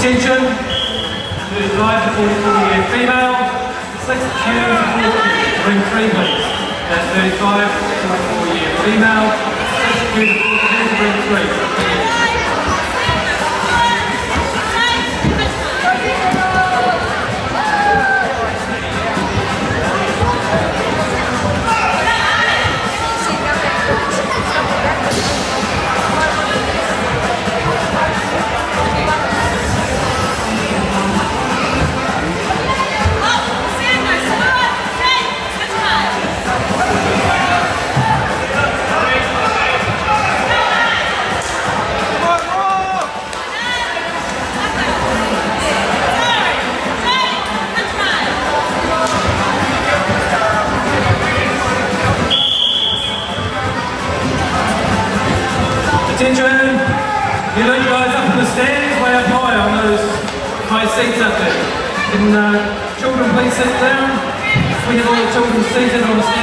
Attention, 35 to 44 year female, 62 to 40, ring 3 please. That's 35 to 44 year female, 62 to Attention! You you guys up in the stands, way up high on those high seats up there. Can uh, children please sit down? We have all the children seated on the.